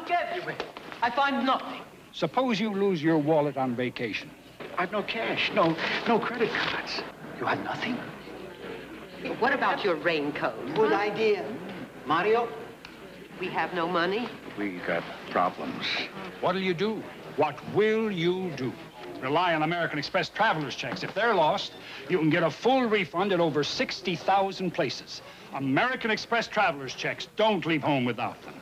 look everywhere. I find nothing. Suppose you lose your wallet on vacation. I've no cash, no, no credit cards. You have nothing? What about your raincoat? Good idea. Mario? We have no money. We got problems. What'll you do? What will you do? Rely on American Express traveler's checks. If they're lost, you can get a full refund at over 60,000 places. American Express traveler's checks. Don't leave home without them.